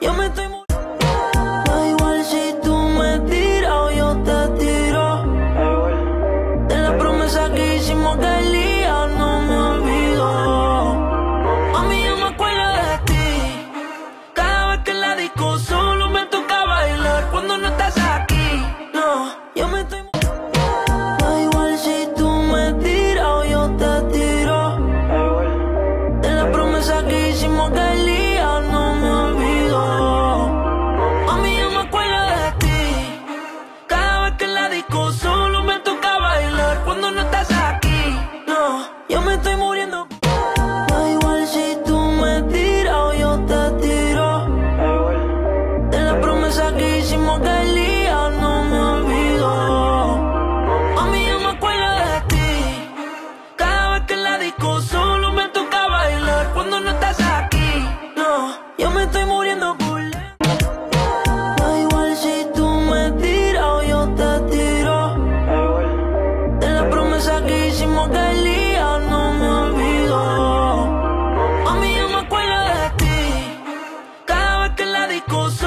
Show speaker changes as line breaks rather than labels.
Yo me estoy 故事。cosas.